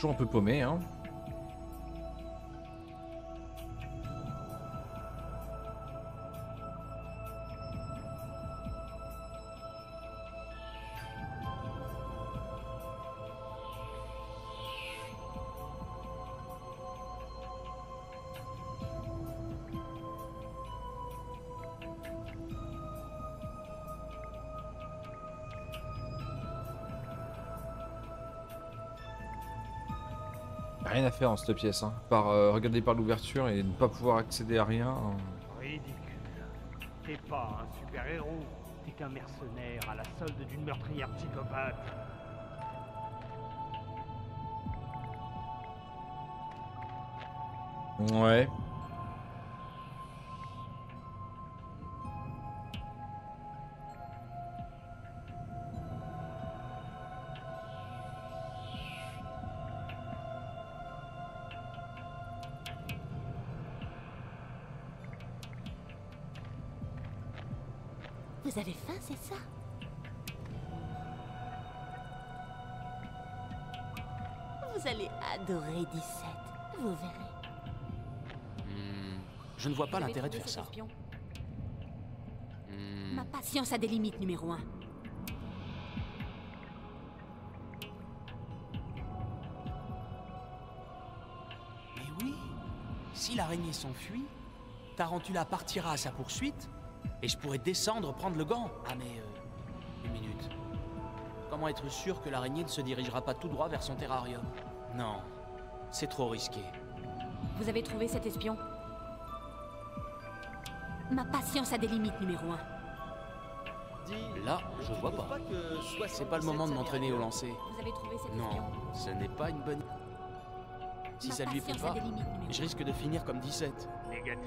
toujours un peu paumé, hein. Faire dans cette pièce, hein. Par euh, regarder par l'ouverture et ne pas pouvoir accéder à rien. hein. Ridicule. T'es pas un super-héros. T'es qu'un mercenaire à la solde d'une meurtrière psychopathe. Ouais. Vous avez faim, c'est ça? Vous allez adorer 17, vous verrez. Hmm, Je ne vois pas l'intérêt de faire ça. Hmm, Ma patience a des limites, numéro 1. Mais oui Si l'araignée s'enfuit, Tarantula partira à sa poursuite, et je pourrais descendre prendre le gant. Ah mais... euh, une minute. Comment être sûr que l'araignée ne se dirigera pas tout droit vers son terrarium? Non, c'est trop risqué. Vous avez trouvé cet espion? Ma patience a des limites, numéro 1. Dis, Là, je vois pas. C'est pas le moment de 77, m'entraîner au lancer. Vous avez trouvé cet Non, espion? ce n'est pas une bonne... Si Ma ça lui plaît pas, je risque de finir comme 17. Négatif.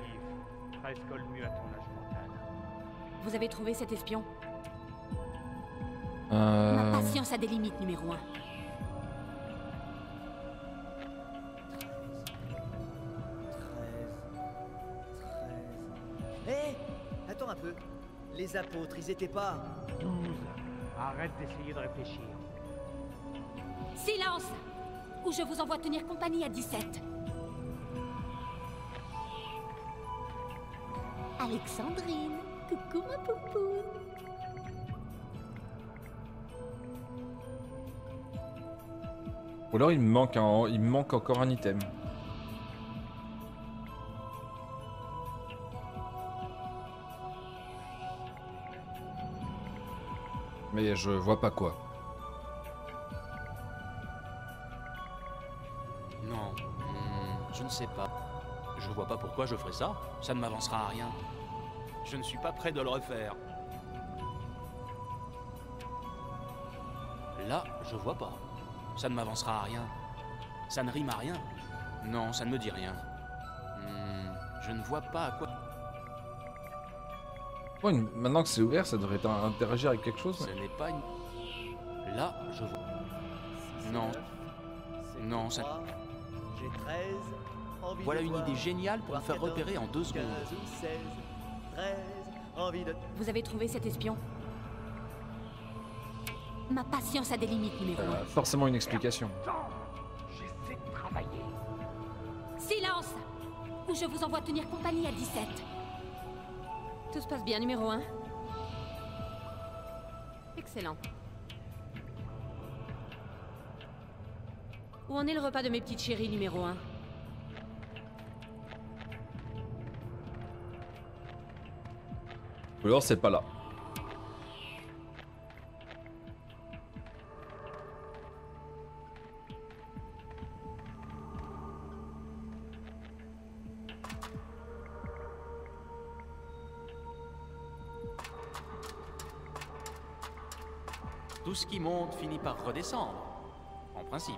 13 colle mieux à ton. Vous avez trouvé cet espion Euh... Ma patience a des limites, numéro 1. Hé Attends un peu. Les apôtres, ils étaient pas. 12. Arrête d'essayer de réfléchir. Silence Ou je vous envoie tenir compagnie à 17. Alexandrine, Ou alors il me manque un... il me manque encore un item. Mais je vois pas quoi. Non, hmm, je ne sais pas. Je vois pas pourquoi je ferais ça. Ça ne m'avancera à rien. Je ne suis pas prêt de le refaire. Là, je vois pas. Ça ne m'avancera à rien. Ça ne rime à rien. Non, ça ne me dit rien. Hmm, je ne vois pas à quoi. Une- Maintenant que c'est ouvert, ça devrait in- interagir avec quelque chose. Ce n'est pas une. Là, je vois. Non. Non, ça- J'ai 13. Envie Voilà une idée géniale pour me faire 14, repérer en deux secondes. 15 ou 16. 13. Envie de. Vous avez trouvé cet espion Ma patience a des limites, numéro 1. Euh, forcément une explication. Attends J'essaie de travailler. Silence Ou je vous envoie tenir compagnie à 17. Tout se passe bien, numéro 1. Excellent. Où en est le repas de mes petites chéries, numéro 1 Ou alors c'est pas là. Tout ce qui monte finit par redescendre. En principe.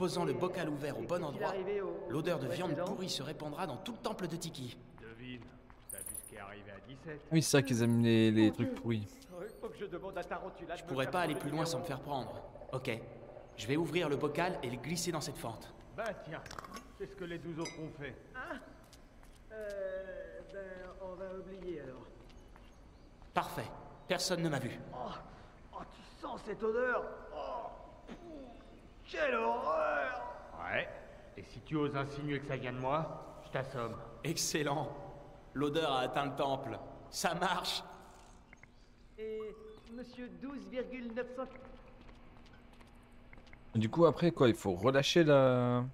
Posant le bocal ouvert au bon endroit, l'odeur de viande pourrie se répandra dans tout le temple de Tiki. Devine. T'as vu ce qui est arrivé à 17 Oui, c'est ça qu'ils aiment les, les trucs pourris. Je pourrais pas aller plus loin sans me faire prendre. Ok. Je vais ouvrir le bocal et le glisser dans cette fente. Bah tiens, c'est ce que les 12 autres ont fait. Euh, ben, on va oublier alors. Parfait. Personne ne m'a vu. Oh, oh, tu sens cette odeur quelle horreur Ouais. Et si tu oses insinuer que ça vient de moi, je t'assomme. Excellent. L'odeur a atteint le temple. Ça marche. Et monsieur 12,900... Du coup, après, quoi, il faut relâcher la...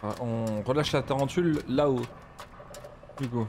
Ah, on relâche la tarentule là-haut. Du coup.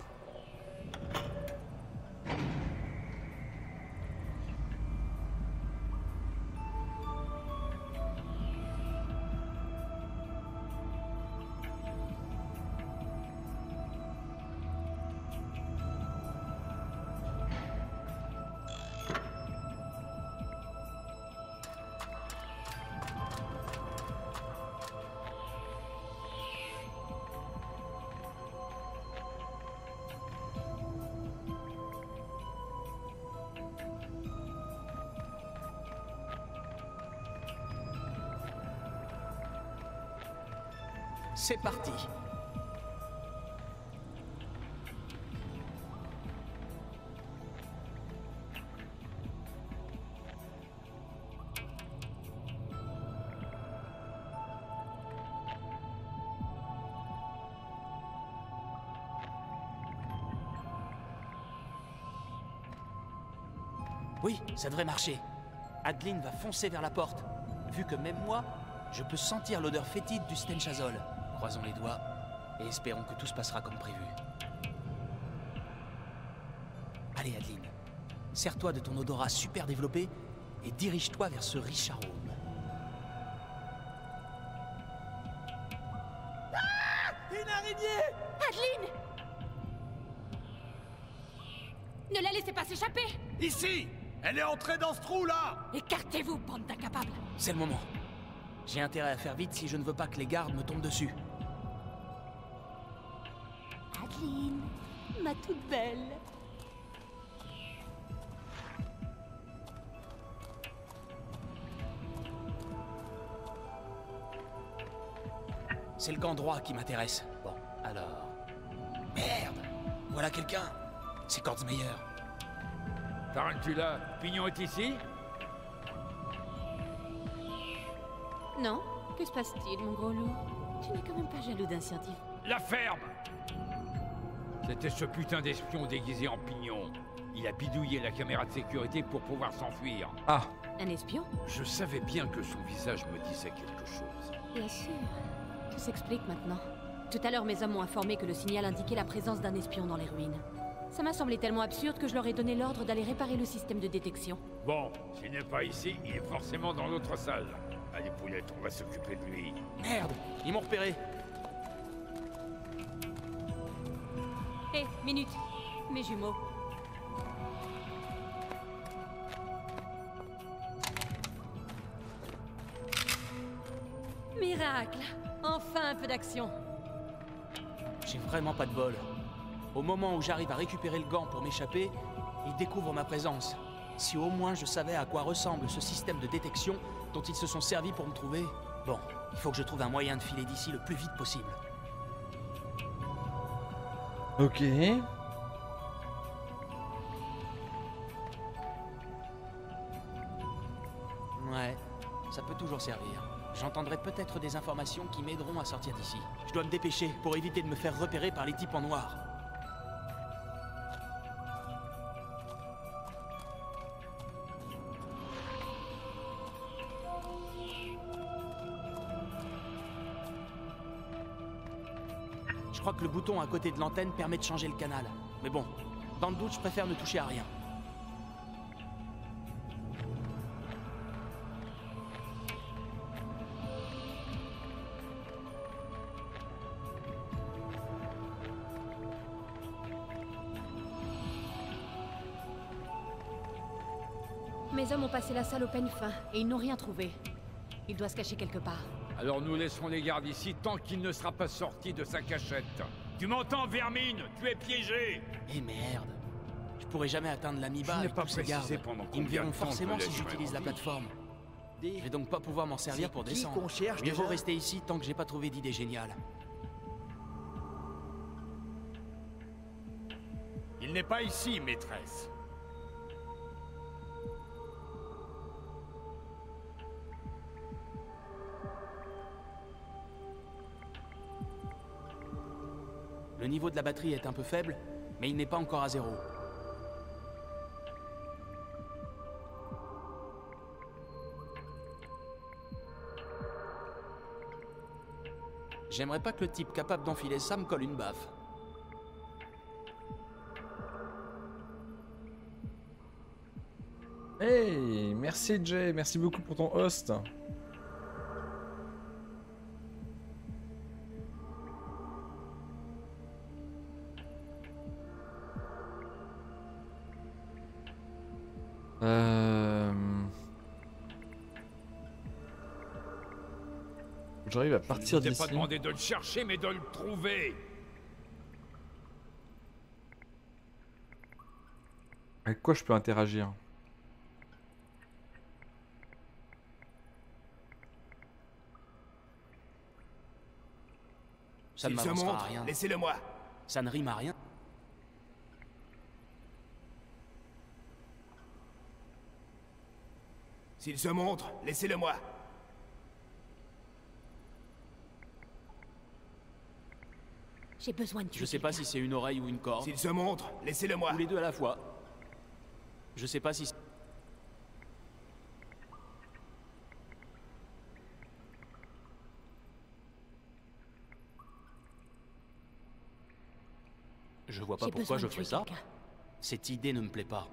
C'est parti. Oui, ça devrait marcher. Adeline va foncer vers la porte, vu que même moi, je peux sentir l'odeur fétide du stenchazole. Croisons les doigts et espérons que tout se passera comme prévu. Allez, Adeline, serre-toi de ton odorat super développé et dirige-toi vers ce riche arôme. Une araignée Adeline Ne la laissez pas s'échapper Ici Elle est entrée dans ce trou-là Écartez-vous, bande d'incapables C'est le moment. J'ai intérêt à faire vite si je ne veux pas que les gardes me tombent dessus. Toute belle. C'est le camp droit qui m'intéresse. Bon, alors... Merde Voilà quelqu'un C'est Kordsmeyer. Tarantula, Pignon est ici? Non Que se passe-t-il, mon gros loup? Tu n'es quand même pas jaloux d'un scientifique. La ferme C'était ce putain d'espion déguisé en Pignon. Il a bidouillé la caméra de sécurité pour pouvoir s'enfuir. Ah, Un espion? Je savais bien que son visage me disait quelque chose. Bien sûr. Tout s'explique maintenant. Tout à l'heure, mes hommes m'ont informé que le signal indiquait la présence d'un espion dans les ruines. Ça m'a semblé tellement absurde que je leur ai donné l'ordre d'aller réparer le système de détection. Bon, s'il n'est pas ici, il est forcément dans l'autre salle. Allez, poulette, on va s'occuper de lui. Merde Ils m'ont repéré Mes jumeaux. Miracle Enfin un peu d'action J'ai vraiment pas de bol. Au moment où j'arrive à récupérer le gant pour m'échapper, ils découvrent ma présence. Si au moins je savais à quoi ressemble ce système de détection dont ils se sont servis pour me trouver. Bon, il faut que je trouve un moyen de filer d'ici le plus vite possible. Ok. Ouais, ça peut toujours servir. J'entendrai peut-être des informations qui m'aideront à sortir d'ici. Je dois me dépêcher pour éviter de me faire repérer par les types en noir. Crois que le bouton à côté de l'antenne permet de changer le canal. Mais bon, dans le doute, je préfère ne toucher à rien. Mes hommes ont passé la salle au peigne fin et ils n'ont rien trouvé. Il doit se cacher quelque part. Alors nous laisserons les gardes ici tant qu'il ne sera pas sorti de sa cachette. Tu m'entends, Vermine? Tu es piégé Eh merde Je pourrais jamais atteindre l'amiba avec pas tous ces gardes. pendant Ils me verront forcément si j'utilise la plateforme. Je vais donc pas pouvoir m'en servir pour descendre. qu'on cherche, Mieux vaut déjà rester ici tant que j'ai pas trouvé d'idée géniale. Il n'est pas ici, maîtresse. Le niveau de la batterie est un peu faible, mais il n'est pas encore à zéro. J'aimerais pas que le type capable d'enfiler ça me colle une baffe. Hey, merci Jay, merci beaucoup pour ton host. À partir Je ne t'ai d'ici. pas demandé de le chercher, mais de le trouver. Avec quoi je peux interagir? Ça ne m'avancera rien. laissez-le moi. Ça ne rime à rien. S'il se montre, laissez-le moi. J'ai besoin de tuer Je sais pas si c'est une oreille ou une corde, S'il se montre, laissez-le moi. ou les deux à la fois. Je sais pas si... c'est- Je vois pas pourquoi je fais ça. Cette idée ne me plaît pas.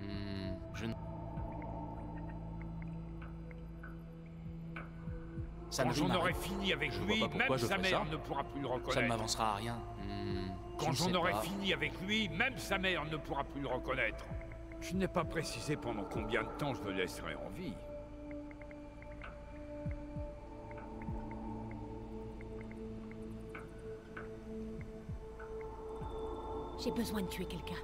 Hmm, je ne... Ça Quand j'en aurai fini avec Je lui, même sa mère ça. ne pourra plus le Ça ne reconnaître. m'avancera à rien. Hmm, Quand j'en aurai pas. fini avec lui, même sa mère ne pourra plus le reconnaître. Je n'ai pas précisé pendant combien de temps je le laisserai en vie. J'ai besoin de tuer quelqu'un.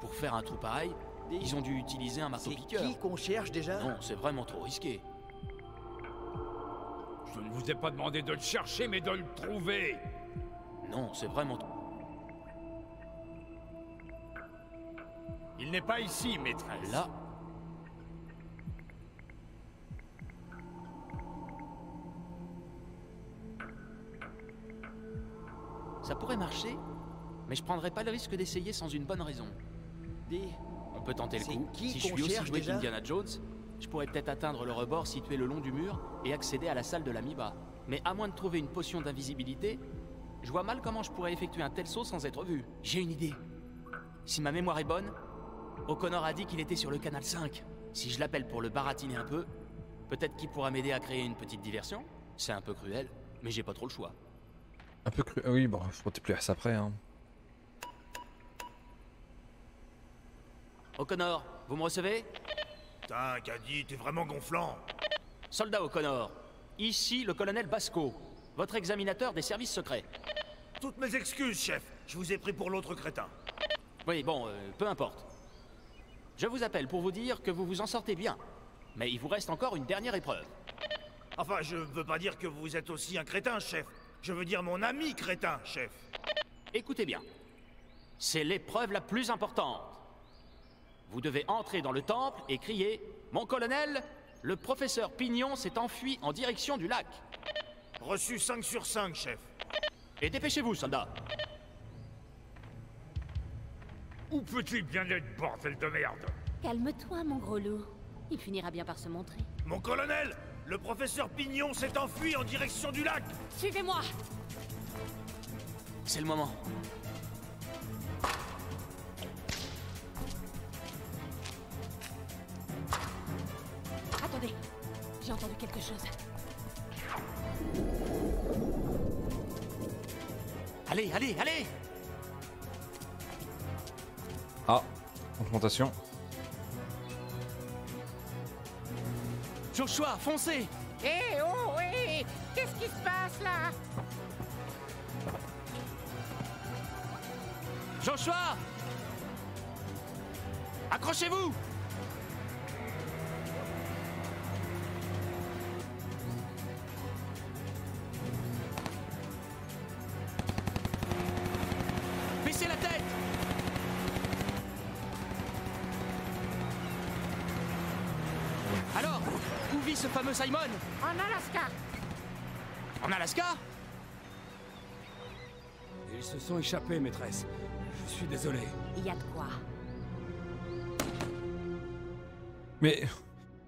Pour faire un trou pareil, ils ont dû utiliser un C'est marteau-piqueur. qui qu'on cherche déjà? Non, c'est vraiment trop risqué. Je ne vous ai pas demandé de le chercher, mais de le trouver. Non, c'est vraiment trop... Il n'est pas ici, maîtresse. Là... Ça pourrait marcher, mais je prendrais pas le risque d'essayer sans une bonne raison. Dis, On peut tenter le coup. qui si je suis aussi déjà qu'Indiana Jones, je pourrais peut-être atteindre le rebord situé le long du mur et accéder à la salle de l'amiba. Mais à moins de trouver une potion d'invisibilité, je vois mal comment je pourrais effectuer un tel saut sans être vu. J'ai une idée. Si ma mémoire est bonne, O'Connor a dit qu'il était sur le canal 5. Si je l'appelle pour le baratiner un peu, peut-être qu'il pourra m'aider à créer une petite diversion. C'est un peu cruel, mais j'ai pas trop le choix. Un peu cru. Oui, bon, faut plus à ça après. Hein. O'Connor, vous me recevez? Putain, Caddy, t'es vraiment gonflant. Soldat O'Connor, ici le colonel Basco, votre examinateur des services secrets. Toutes mes excuses, chef. Je vous ai pris pour l'autre crétin. Oui, bon, euh, peu importe. Je vous appelle pour vous dire que vous vous en sortez bien. Mais il vous reste encore une dernière épreuve. Enfin, je veux pas dire que vous êtes aussi un crétin, chef. Je veux dire mon ami crétin, chef. Écoutez bien. C'est l'épreuve la plus importante. Vous devez entrer dans le temple et crier Mon colonel, le professeur Pignon s'est enfui en direction du lac. Reçu 5 sur 5, chef. Et dépêchez-vous, soldat. Où peut-il bien être, bordel de merde? Calme-toi, mon gros loup. Il finira bien par se montrer. Mon colonel, le professeur Pignon s'est enfui en direction du lac. Suivez-moi C'est le moment. Attendez, j'ai entendu quelque chose. Allez, allez, allez. Ah, confrontation. Joshua, foncez. Eh oh, oui Qu'est-ce qui se passe là? Joshua. Accrochez-vous Simon En Alaska En Alaska? Ils se sont échappés, maîtresse. Je suis désolé. Il y a de quoi. Mais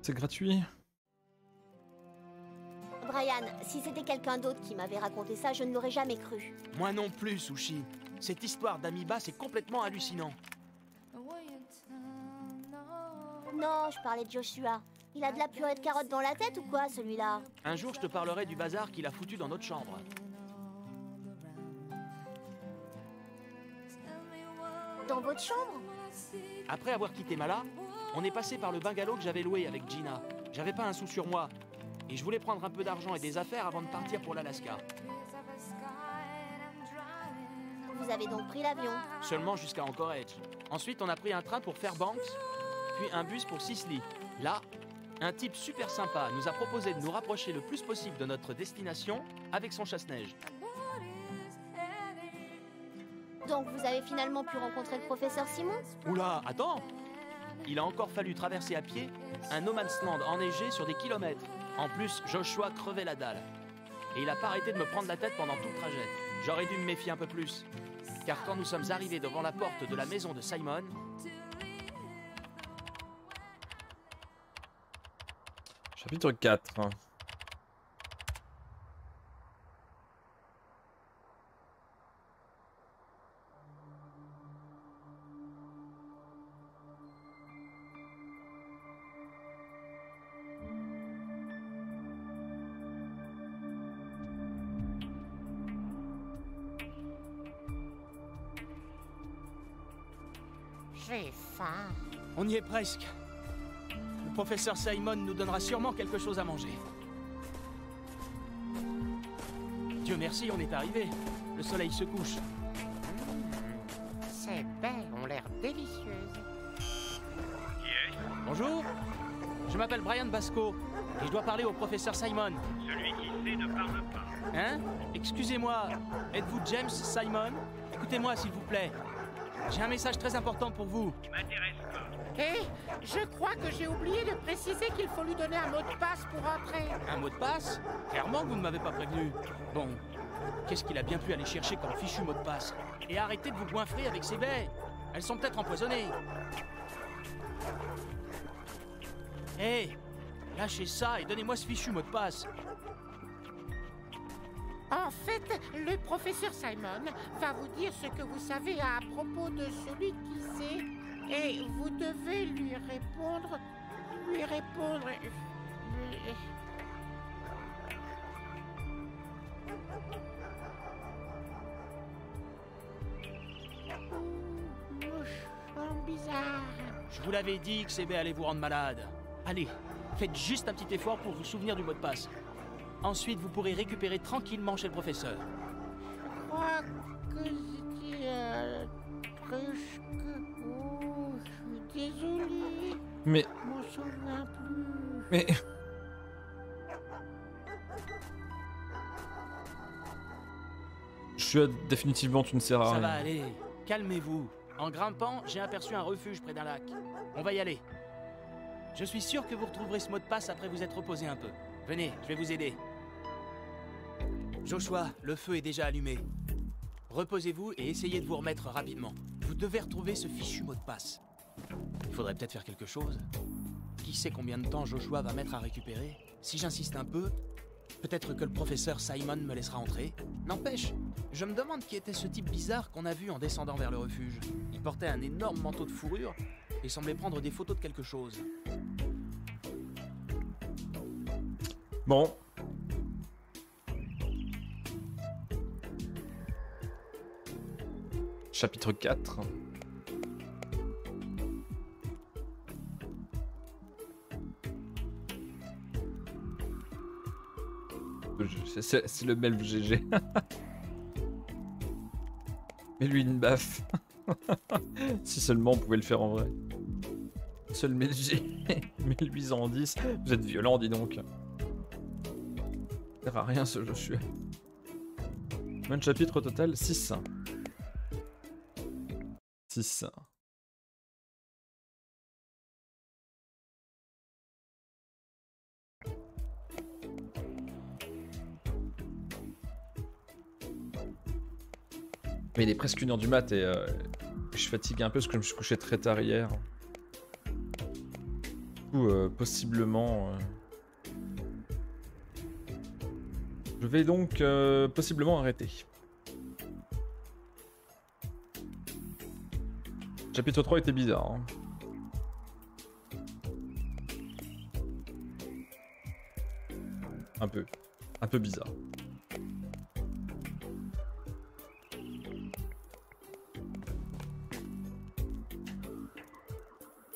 c'est gratuit. Brian, si c'était quelqu'un d'autre qui m'avait raconté ça, je ne l'aurais jamais cru. Moi non plus, Sushi. Cette histoire d'Amiba, c'est complètement hallucinant. Non, je parlais de Joshua. Il a de la purée de carottes dans la tête ou quoi, celui-là Un jour, je te parlerai du bazar qu'il a foutu dans notre chambre. Dans votre chambre Après avoir quitté Mala, on est passé par le bungalow que j'avais loué avec Gina. J'avais pas un sou sur moi. Et je voulais prendre un peu d'argent et des affaires avant de partir pour l'Alaska. Vous avez donc pris l'avion Seulement jusqu'à Anchorage. Ensuite, on a pris un train pour Fairbanks, puis un bus pour Sicily. Là, un type super sympa nous a proposé de nous rapprocher le plus possible de notre destination avec son chasse-neige. Donc vous avez finalement pu rencontrer le professeur Simon? Oula, attends Il a encore fallu traverser à pied un no man's land enneigé sur des kilomètres. En plus, Joshua crevait la dalle. Et il a pas arrêté de me prendre la tête pendant tout le trajet. J'aurais dû me méfier un peu plus. Car quand nous sommes arrivés devant la porte de la maison de Simon, Chapitre 4. J'ai faim. on y est presque. Le professeur Simon nous donnera sûrement quelque chose à manger. Dieu merci, on est arrivé. Le soleil se couche. Ces baies ont l'air délicieuses. Bonjour, je m'appelle Brian Basco et je dois parler au professeur Simon. Celui qui sait ne parle pas. Hein? Excusez-moi, êtes-vous James Simon? Écoutez-moi s'il vous plaît. J'ai un message très important pour vous. Il m'intéresse pas. Eh, je crois que j'ai oublié de préciser qu'il faut lui donner un mot de passe pour entrer. Un mot de passe? Clairement que vous ne m'avez pas prévenu. Bon, qu'est-ce qu'il a bien pu aller chercher comme fichu mot de passe? Et arrêtez de vous goinfrer avec ces baies. Elles sont peut-être empoisonnées. Hé Lâchez ça et donnez-moi ce fichu mot de passe. En fait, le professeur Simon va vous dire ce que vous savez à propos de celui qui sait. Et vous devez lui répondre. Lui répondre. mouchon bizarre. Je vous l'avais dit que ces baies allaient vous rendre malade. Allez, faites juste un petit effort pour vous souvenir du mot de passe. Ensuite, vous pourrez récupérer tranquillement chez le professeur. Je crois que c'était euh, presque. Oh, je suis désolé. Mais, Je m'en souviens plus. mais... Je suis définitivement, tu ne sers à Ça rien. va aller. Calmez-vous. En grimpant, j'ai aperçu un refuge près d'un lac. On va y aller. Je suis sûr que vous retrouverez ce mot de passe après vous être reposé un peu. Venez, je vais vous aider. Joshua, le feu est déjà allumé. Reposez-vous et essayez de vous remettre rapidement. Vous devez retrouver ce fichu mot de passe. Il faudrait peut-être faire quelque chose. Qui sait combien de temps Joshua va mettre à récupérer Si j'insiste un peu, Peut-être que le professeur Simon me laissera entrer. N'empêche, je me demande qui était ce type bizarre qu'on a vu en descendant vers le refuge. Il portait un énorme manteau de fourrure et semblait prendre des photos de quelque chose. Bon. Chapitre 4. Je- C'est le Melv GG. Mais lui une baffe. si seulement on pouvait le faire en vrai. Seul Melv G. 1810. Vous êtes violent, dis donc. Ça sert à rien ce jeu, de chapitres au total 6. 6. Mais il est presque 1h du mat et euh, je fatigue un peu parce que je me suis couché très tard hier. Du coup, euh, possiblement. euh, Je vais donc euh, possiblement arrêter. Chapitre 3 était bizarre. hein. Un peu. Un peu bizarre.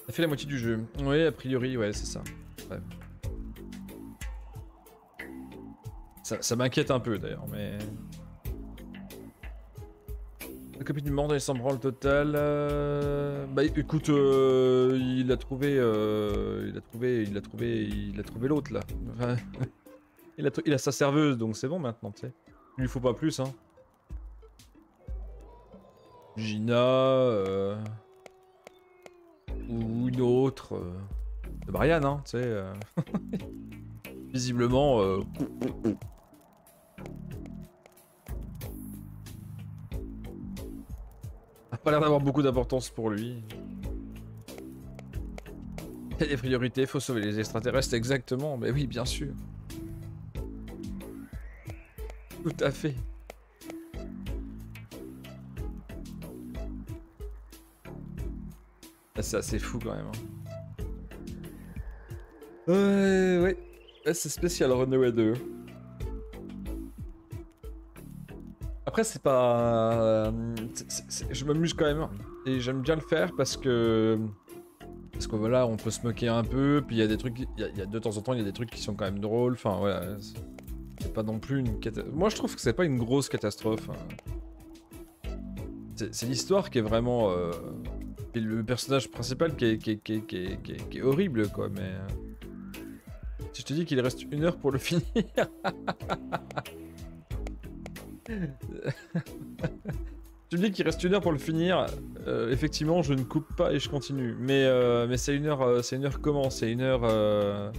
Ça fait la moitié du jeu. Oui, a priori, ouais, c'est ça. Ça, ça m'inquiète un peu d'ailleurs, mais. Du elle s'en branle total. euh, Bah écoute, euh, il a trouvé, euh, il a trouvé, il a trouvé, il a trouvé l'autre là. Il, a il a sa serveuse, donc c'est bon maintenant, tu sais. Il lui faut pas plus, hein. Gina, euh, ou une autre. de Brian, hein, tu sais. Visiblement. Pas l'air d'avoir beaucoup d'importance pour lui. Il y a des priorités, faut sauver les extraterrestres, exactement. Mais oui, bien sûr. Tout à fait. Ah, C'est assez fou quand même. hein. Ouais, ouais. Ouais, c'est spécial Runaway 2. Après, c'est pas. euh, Je m'amuse quand même. Et j'aime bien le faire parce que. Parce que voilà, on peut se moquer un peu. Puis il y a des trucs. Y, a- de temps en temps, il y a des trucs qui sont quand même drôles. Enfin, voilà. c'est- pas non plus une catastrophe. Moi, je trouve que c'est pas une grosse catastrophe. hein. C'est l'histoire qui est vraiment. euh, Et le personnage principal qui est- qui est horrible, quoi. Mais. euh, Si je te dis qu'il reste une heure pour le finir. Tu me dis qu'il reste une heure pour le finir. euh, effectivement, je ne coupe pas et je continue. Mais, euh, mais c'est une heure. euh, c'est une heure comment? C'est une heure.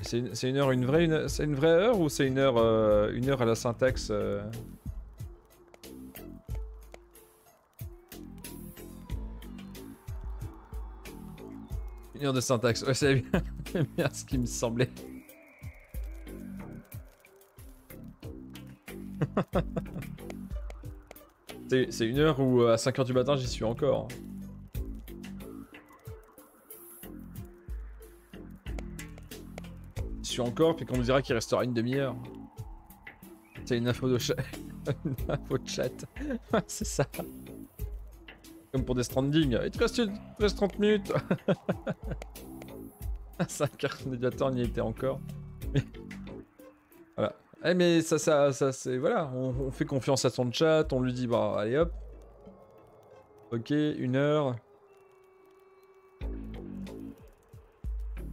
c'est- une, heure, une vraie, c'est une vraie heure ou c'est une heure, une heure à la syntaxe Une heure de syntaxe. Ouais, c'est bien, bien ce qui me semblait. C'est une heure où euh, à 5h du matin j'y suis encore. J'y suis encore, puis qu'on me dira qu'il restera une demi-heure. C'est une info de chat. une info de chat. C'est ça. Comme pour des stranding. Il te reste, une- il te reste 30 minutes. à 5h du matin, on y était encore. Eh mais ça, ça, ça c'est... Voilà, on, fait confiance à son chat, on lui dit, bah allez hop. Ok, une heure.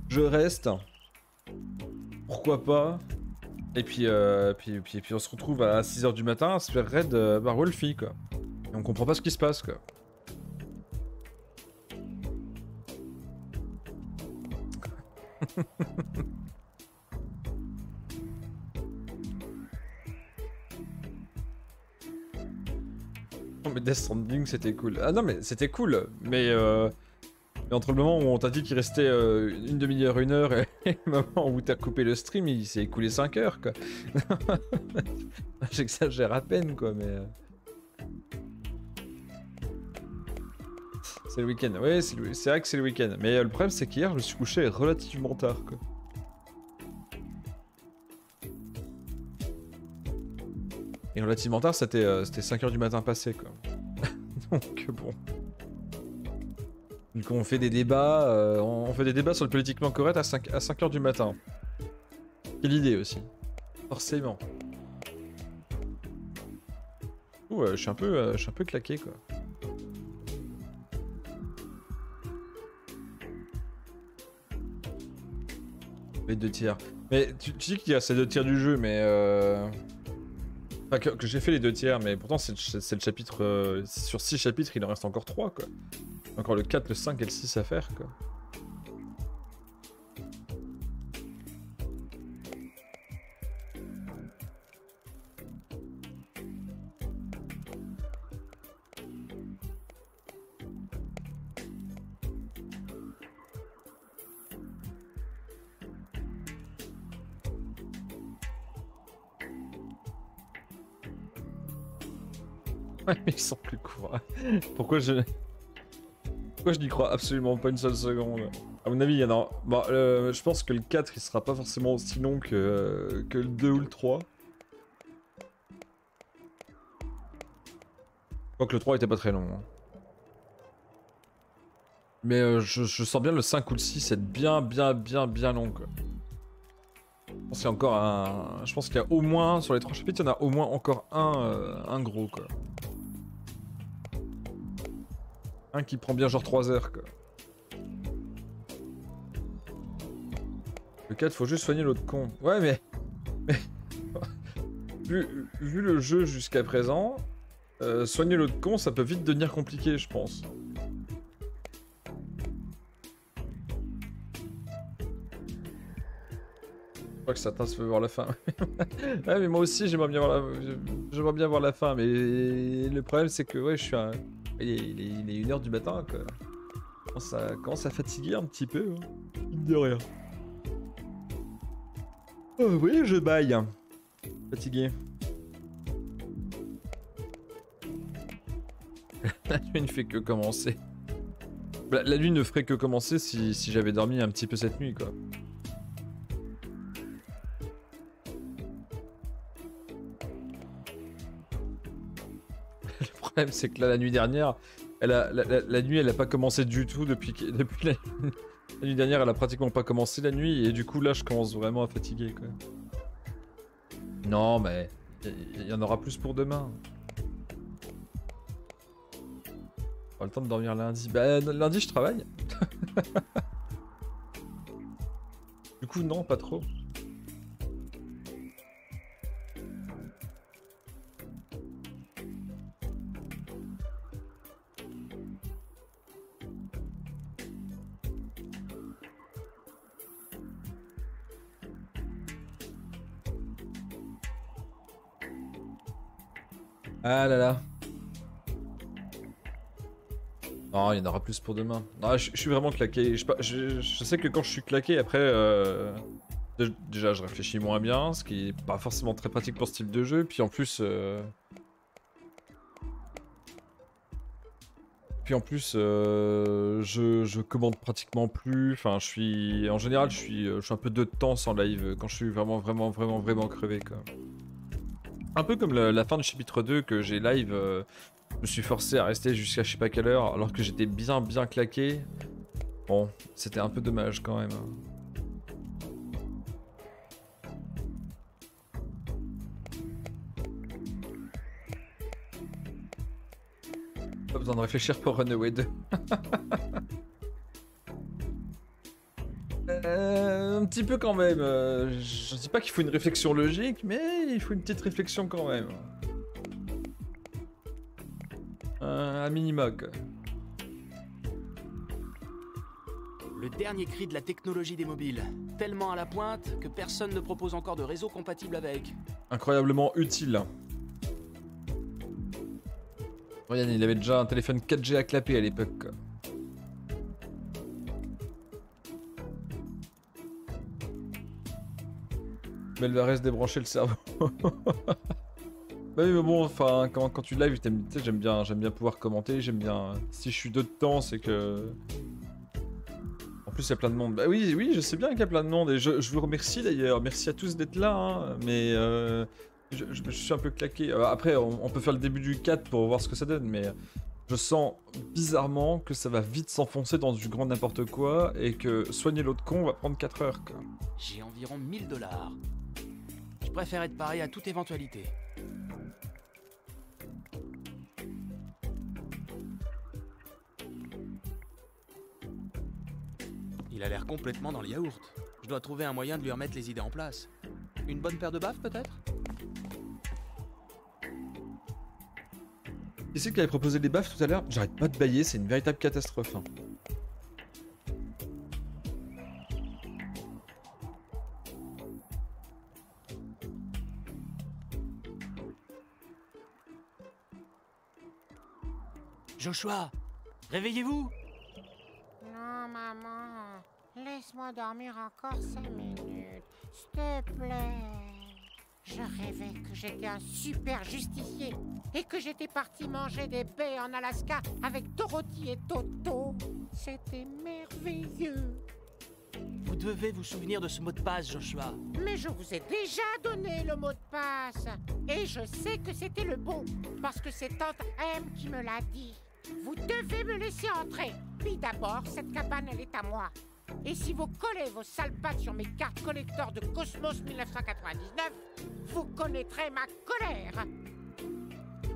Je reste. Pourquoi pas? Et puis, euh, puis, puis, puis on se retrouve à 6h du matin à se faire raid euh, Wolfie, quoi. Et on comprend pas ce qui se passe, quoi. mais Death Stranding c'était cool. Ah non mais c'était cool, mais euh, Mais entre le moment où on t'a dit qu'il restait euh, une demi-heure, une heure, et le moment où t'as coupé le stream, il s'est écoulé 5 heures, quoi. J'exagère à peine, quoi, mais... euh. C'est le week-end. Le- c'est vrai que c'est le week-end. Mais euh, le problème, c'est qu'hier, je me suis couché relativement tard, quoi. Et relativement tard, c'était euh, c'était 5h du matin passé, quoi. Donc, bon. Du on fait des débats, euh, on fait des débats sur le politiquement correct à 5, à 5h du matin. Quelle idée aussi. Forcément. Ouh, euh, je suis un peu, euh, je suis un peu claqué, quoi. Les deux tiers. Mais tu, dis qu'il y a ces deux tiers du jeu, mais euh... Enfin, que, que j'ai fait les deux tiers, mais pourtant c'est le chapitre... euh, Sur 6 chapitres, il en reste encore 3, quoi. Encore le 4, le 5 et le 6 à faire, quoi. Pourquoi je... Pourquoi je n'y crois absolument pas une seule seconde À mon avis, il y en a... Bon, euh, je pense que le 4, il sera pas forcément aussi long que, que le 2 ou le 3. Je crois que le 3 était pas très long. hein. Mais euh, je, sens bien le 5 ou le 6 être bien, bien, bien, bien long, quoi. Je pense qu'il y a encore un... Je pense qu'il y a au moins, sur les 3 chapitres, il y en a au moins encore un, euh, un gros, quoi. Un qui prend bien genre 3 heures quoi. Le 4 faut juste soigner l'autre con. Ouais mais... mais... vu, le jeu jusqu'à présent, euh, soigner l'autre con ça peut vite devenir compliqué je pense. Je crois que certains se veulent voir la fin. ouais mais moi aussi j'aimerais bien voir la... J'aimerais bien voir la fin mais le problème c'est que ouais je suis un... Il est, il est, il est 1h du matin, quoi. Commence à, commence à fatiguer un petit peu. Hein. De rien. Oui, je baille. Fatigué. la nuit ne fait que commencer. La, la nuit ne ferait que commencer si, si j'avais dormi un petit peu cette nuit, quoi. C'est que là, la nuit dernière, elle a, la, nuit, elle a pas commencé du tout depuis, depuis la, nuit dernière, elle a pratiquement pas commencé la nuit, et du coup, là, je commence vraiment à fatiguer, quoi. Non, mais il y, y en aura plus pour demain. Pas le temps de dormir lundi. Bah, lundi, je travaille. du coup, non, pas trop. Ah là là. Non, il y en aura plus pour demain. Je, suis vraiment claqué. Je, sais que quand je suis claqué, après, euh, dé- déjà, je réfléchis moins bien, ce qui est pas forcément très pratique pour ce type de jeu. Puis en plus, euh, puis en plus, euh, je, commande pratiquement plus. Enfin, je suis, en général, je suis, je suis un peu de temps sans live quand je suis vraiment, vraiment, vraiment, vraiment crevé. Un peu comme la, fin du chapitre 2 que j'ai live, euh, je me suis forcé à rester jusqu'à je sais pas quelle heure alors que j'étais bien bien claqué. Bon, c'était un peu dommage quand même. Pas besoin de réfléchir pour Runaway 2. Euh, un petit peu quand même. euh, je dis pas qu'il faut une réflexion logique, mais il faut une petite réflexion quand même. Un, un minima quoi. Le dernier cri de la technologie des mobiles. Tellement à la pointe que personne ne propose encore de réseau compatible avec. Incroyablement utile. Ryan, il avait déjà un téléphone 4G à clapper à l'époque. Mais elle va reste débrancher le cerveau. Bah oui, mais bon, enfin, quand, quand tu live, j'aime bien, j'aime bien pouvoir commenter, j'aime bien. Si je suis de temps, c'est que. En plus, il y a plein de monde. Bah oui, oui, je sais bien qu'il y a plein de monde et je, je vous remercie d'ailleurs. Merci à tous d'être là, hein, mais euh, je, je- suis un peu claqué. Euh, Après, on, on peut faire le début du 4 pour voir ce que ça donne, mais je sens bizarrement que ça va vite s'enfoncer dans du grand n'importe quoi et que soigner l'autre con va prendre 4 heures. J'ai environ 1000 dollars. Je préfère être paré à toute éventualité. Il a l'air complètement dans le yaourt. Je dois trouver un moyen de lui remettre les idées en place. Une bonne paire de baffes peut-être? Qui c'est qui avait proposé des baffes tout à l'heure J'arrête pas de bailler, c'est une véritable catastrophe. hein. Joshua Réveillez-vous Non, maman. Laisse-moi dormir encore cinq minutes. S'il te plaît. Je rêvais que j'étais un super justicier et que j'étais parti manger des baies en Alaska avec Dorothy et Toto. C'était merveilleux. Vous devez vous souvenir de ce mot de passe, Joshua. Mais je vous ai déjà donné le mot de passe. Et je sais que c'était le bon, parce que c'est Tante M qui me l'a dit. Vous devez me laisser entrer. Puis d'abord, cette cabane, elle est à moi. Et si vous collez vos sales pattes sur mes cartes collector de Cosmos 1999, vous connaîtrez ma colère.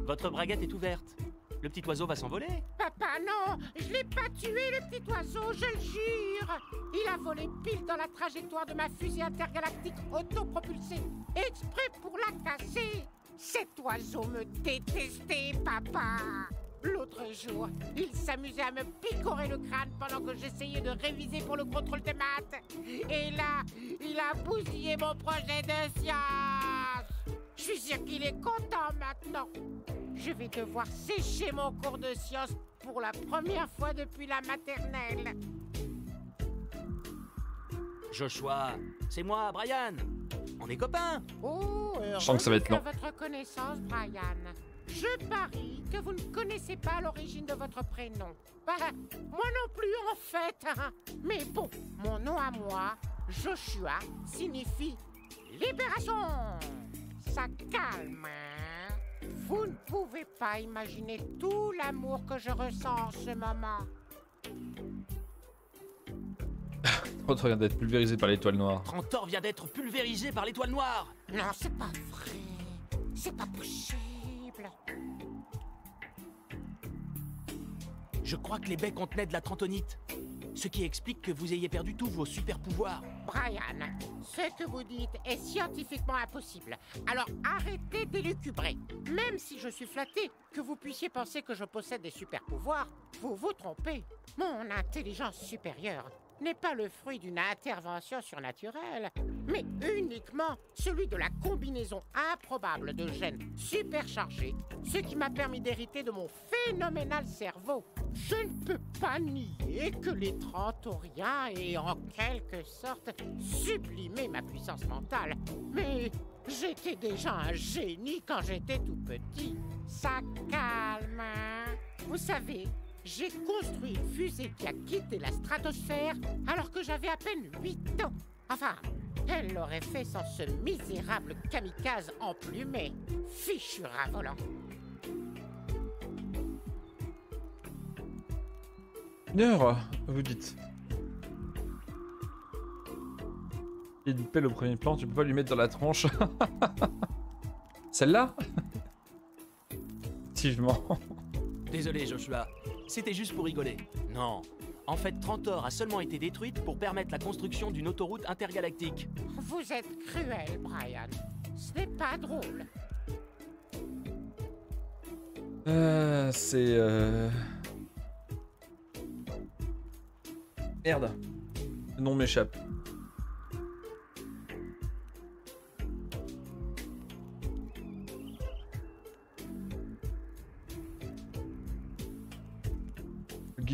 Votre braguette est ouverte. Le petit oiseau va s'envoler. Papa, non Je l'ai pas tué, le petit oiseau, je le jure Il a volé pile dans la trajectoire de ma fusée intergalactique autopropulsée, exprès pour la casser Cet oiseau me détestait, papa L'autre jour, il s'amusait à me picorer le crâne pendant que j'essayais de réviser pour le contrôle de maths. Et là, il a bousillé mon projet de science Je suis sûr qu'il est content maintenant je vais devoir sécher mon cours de sciences pour la première fois depuis la maternelle. Joshua, c'est moi, Brian. On est copains. Oh, Je sens que ça va être long. votre connaissance, Brian. Je parie que vous ne connaissez pas l'origine de votre prénom. Bah, moi non plus, en fait. hein. Mais bon, mon nom à moi, Joshua, signifie libération. Ça calme, hein. Vous ne pouvez pas imaginer tout l'amour que je ressens en ce moment. L'autre vient d'être pulvérisé par l'étoile noire. Trantor vient d'être pulvérisé par l'étoile noire. Non, c'est pas vrai. C'est pas possible. Je crois que les baies contenaient de la trantonite. Ce qui explique que vous ayez perdu tous vos super pouvoirs. Brian, ce que vous dites est scientifiquement impossible. Alors arrêtez d'élucubrer. Même si je suis flatté que vous puissiez penser que je possède des super pouvoirs, vous vous trompez. Mon intelligence supérieure n'est pas le fruit d'une intervention surnaturelle, mais uniquement celui de la combinaison improbable de gènes superchargés, ce qui m'a permis d'hériter de mon phénoménal cerveau. Je ne peux pas nier que les Trantoriens aient en quelque sorte sublimé ma puissance mentale, mais j'étais déjà un génie quand j'étais tout petit. Ça calme, hein? Vous savez, j'ai construit une fusée qui a quitté la stratosphère alors que j'avais à peine 8 ans. Enfin, elle l'aurait fait sans ce misérable kamikaze emplumé. Fichu ravolant. Une heure, vous dites. Il y a une pelle au premier plan, tu peux pas lui mettre dans la tronche. Celle-là? Effectivement. Désolé, Joshua. C'était juste pour rigoler. Non. En fait, Trantor a seulement été détruite pour permettre la construction d'une autoroute intergalactique. Vous êtes cruel, Brian. Ce n'est pas drôle. Euh, c'est... Euh... Merde. Le nom m'échappe.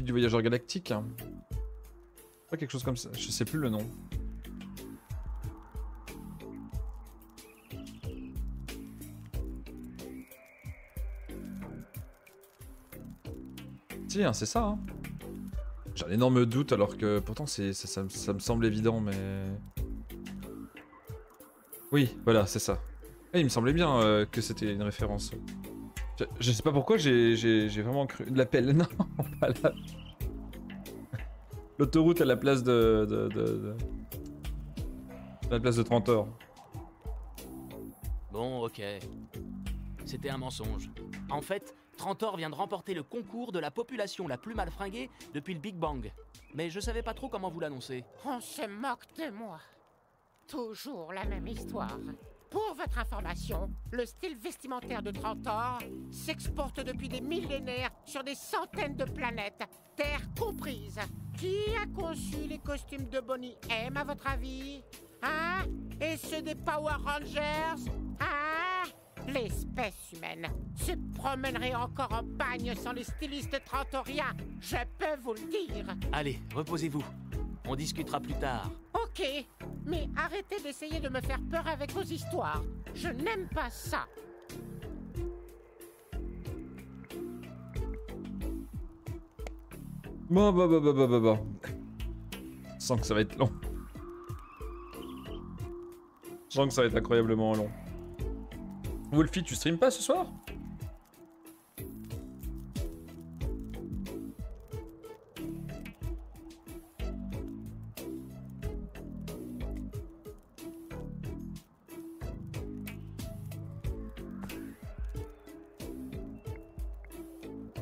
du voyageur galactique. Quelque chose comme ça, je sais plus le nom. Tiens, c'est ça. Hein. J'ai un énorme doute alors que pourtant ça, me semble évident, mais... Oui, voilà, c'est ça. Eh, il me semblait bien euh, que c'était une référence. Je, je sais pas pourquoi j'ai vraiment cru... L'appel, non, pas la... L'autoroute à la place de... de, de, de- à la place de 30 heures. Bon, ok. C'était un mensonge. En fait, Trantor vient de remporter le concours de la population la plus mal fringuée depuis le Big Bang. Mais je savais pas trop comment vous l'annoncer. On se moque de moi. Toujours la même histoire. Pour votre information, le style vestimentaire de Trantor s'exporte depuis des millénaires sur des centaines de planètes, Terre comprise. Qui a conçu les costumes de Bonnie M, à votre avis? Hein? Et ceux des Power Rangers? Hein? L'espèce humaine se promènerait encore en bagne sans les stylistes trantoriens, je peux vous le dire. Allez, reposez-vous. On discutera plus tard. Ok, mais arrêtez d'essayer de me faire peur avec vos histoires. Je n'aime pas ça. Bon, bah, bah, bah, bah, bah, bah. Je sens que ça va être long. Je sens que ça va être incroyablement long. Wolfie, tu streames pas ce soir?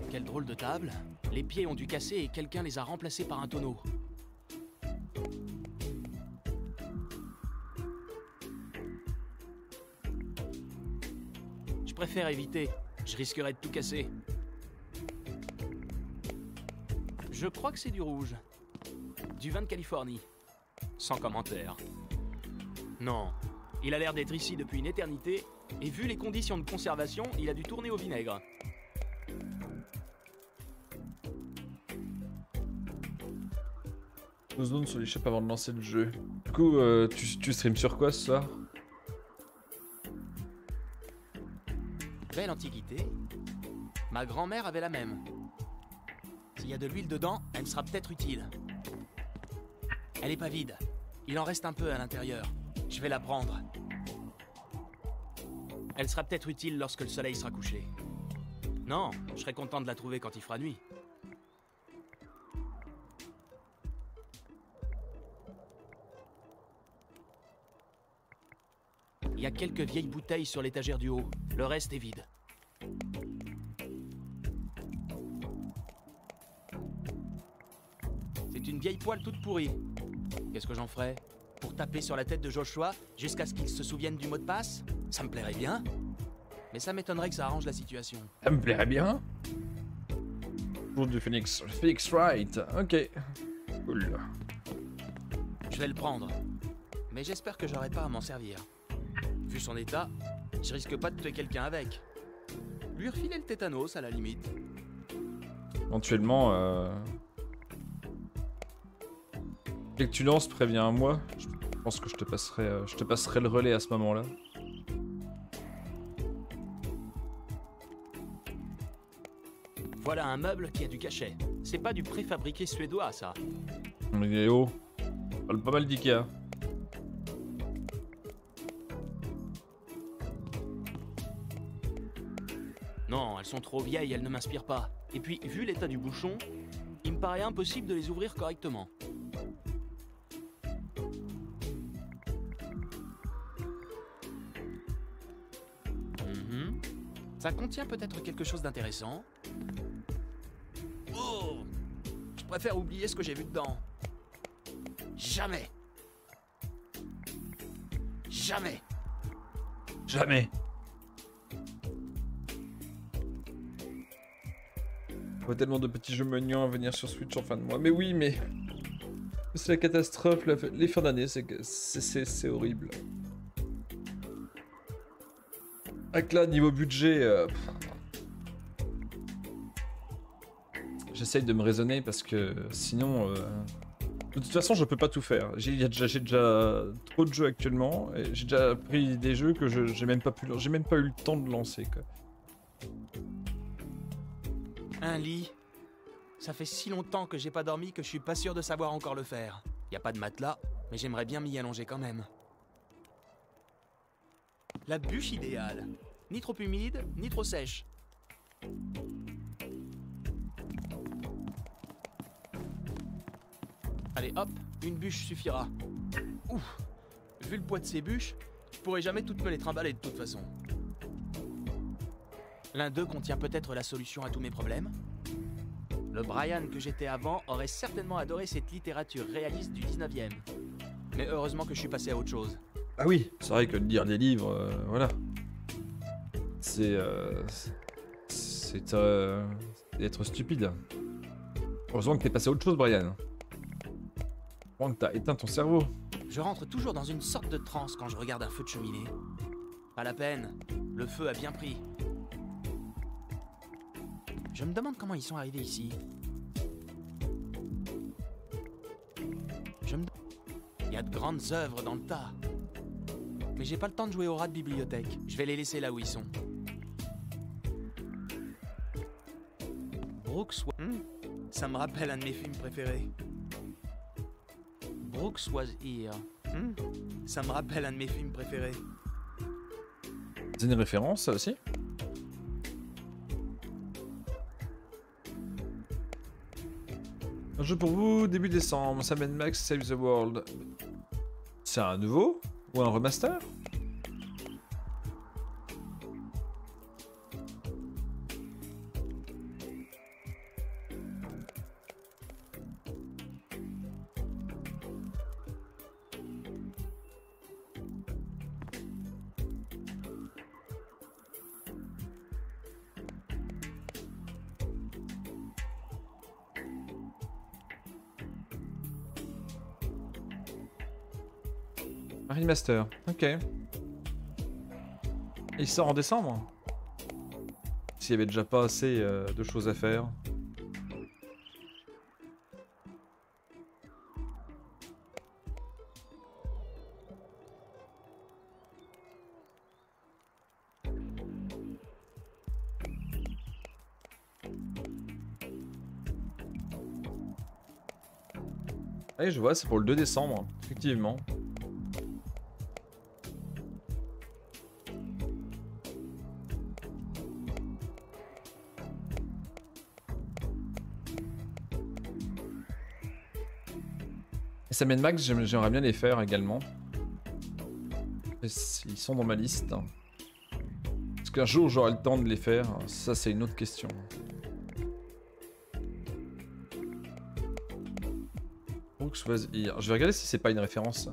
Quelle drôle de table. Les pieds ont dû casser et quelqu'un les a remplacés par un tonneau. Je préfère éviter. Je risquerais de tout casser. Je crois que c'est du rouge. Du vin de Californie. Sans commentaire. Non. Il a l'air d'être ici depuis une éternité, et vu les conditions de conservation, il a dû tourner au vinaigre. Sur de lancer le jeu. Du coup, euh, tu, streams sur quoi ce soir? Belle antiquité. Ma grand-mère avait la même. S'il y a de l'huile dedans, elle sera peut-être utile. Elle est pas vide. Il en reste un peu à l'intérieur. Je vais la prendre. Elle sera peut-être utile lorsque le soleil sera couché. Non, je serai content de la trouver quand il fera nuit. Il y a quelques vieilles bouteilles sur l'étagère du haut. Le reste est vide. C'est une vieille poêle toute pourrie. Qu'est-ce que j'en ferais Pour taper sur la tête de Joshua jusqu'à ce qu'il se souvienne du mot de passe Ça me plairait bien. Mais ça m'étonnerait que ça arrange la situation. Ça me plairait bien. Jour du Phoenix. Phoenix Wright. Ok. Cool. Je vais le prendre. Mais j'espère que j'aurai pas à m'en servir. Vu son état, je risque pas de tuer quelqu'un avec. Lui refiler le tétanos à la limite. Éventuellement, euh... Dès que tu lances. Je pense que je te passerai, euh, je te passerai le relais à ce moment-là. Voilà un meuble qui a du cachet. C'est pas du préfabriqué suédois, ça. Mais oh, on parle pas mal d'Ikea. Sont trop vieilles, elles ne m'inspirent pas. Et puis, vu l'état du bouchon, il me paraît impossible de les ouvrir correctement. Mhm. Ça contient peut-être quelque chose d'intéressant. Oh Je préfère oublier ce que j'ai vu dedans. Jamais Jamais Jamais. Tellement de petits jeux mignons à venir sur Switch en fin de mois. Mais oui, mais c'est la catastrophe. Les fins d'année, c'est horrible. Avec là, niveau budget, euh, j'essaye de me raisonner parce que sinon, euh, de toute façon, je peux pas tout faire. J'ai déjà, déjà trop de jeux actuellement. J'ai déjà pris des jeux que j'ai même pas pu, j'ai même pas eu le temps de lancer. Quoi. Un lit Ça fait si longtemps que j'ai pas dormi que je suis pas sûr de savoir encore le faire. Y a pas de matelas, mais j'aimerais bien m'y allonger quand même. La bûche idéale. Ni trop humide, ni trop sèche. Allez hop, une bûche suffira. Ouf Vu le poids de ces bûches, je pourrais jamais toutes me les trimballer de toute façon. L'un d'eux contient peut-être la solution à tous mes problèmes. Le Brian que j'étais avant aurait certainement adoré cette littérature réaliste du 19e. Mais heureusement que je suis passé à autre chose. Ah oui, c'est vrai que de lire des livres, euh, voilà. C'est. euh, c'est. euh, être stupide. Heureusement que t'es passé à autre chose, Brian. Heureusement que t'as éteint ton cerveau. Je rentre toujours dans une sorte de transe quand je regarde un feu de cheminée. Pas la peine, le feu a bien pris. Je me demande comment ils sont arrivés ici. Je me... Il y a de grandes œuvres dans le tas. Mais j'ai pas le temps de jouer au rat de bibliothèque. Je vais les laisser là où ils sont. Brooks... Hmm, Ça me rappelle un de mes films préférés. Brooks was here. Hmm, Ça me rappelle un de mes films préférés. C'est une référence, ça aussi? Un jeu pour vous, début décembre, Sam Max Save the World. C'est un nouveau Ou un remaster? Ok. Il sort en décembre S'il y avait déjà pas assez euh, de choses à faire. Allez, je vois, c'est pour le 2 décembre, effectivement. Sam Max, j'aime- j'aimerais bien les faire également. Ils sont dans ma liste. Est-ce qu'un jour j'aurai le temps de les faire? Ça, c'est une autre question. Je vais regarder si c'est pas une référence.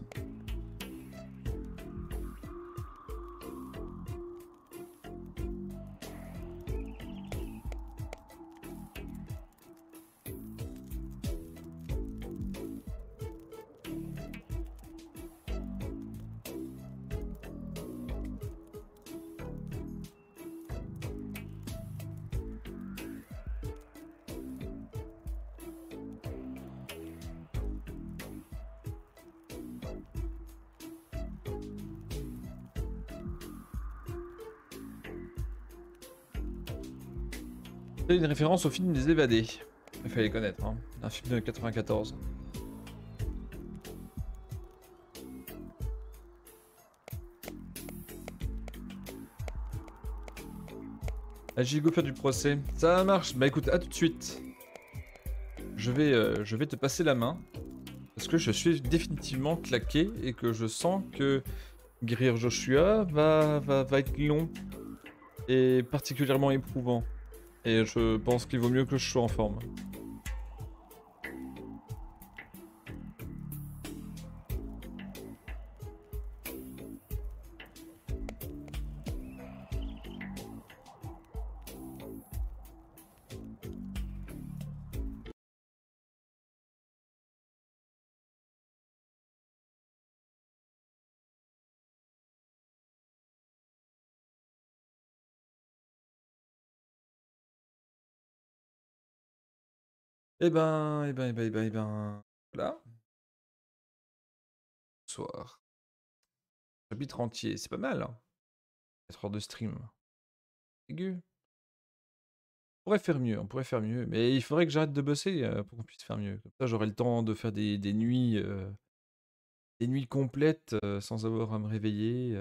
Une référence au film des évadés. Il fallait connaître, hein. un film de 94. Ah, Gigo faire du procès. Ça marche. Bah écoute, à tout de suite. Je vais, euh, je vais te passer la main. Parce que je suis définitivement claqué et que je sens que guérir Joshua va, va, va être long et particulièrement éprouvant. Et je pense qu'il vaut mieux que je sois en forme. Eh ben, eh ben, eh ben, eh ben, eh ben, voilà. Soir. Chapitre entier, c'est pas mal. Hein 4 heures de stream. Aigu. pourrait faire mieux, on pourrait faire mieux. Mais il faudrait que j'arrête de bosser euh, pour qu'on puisse faire mieux. Comme ça, j'aurai le temps de faire des, nuits, euh, des nuits complètes euh, sans avoir à me réveiller.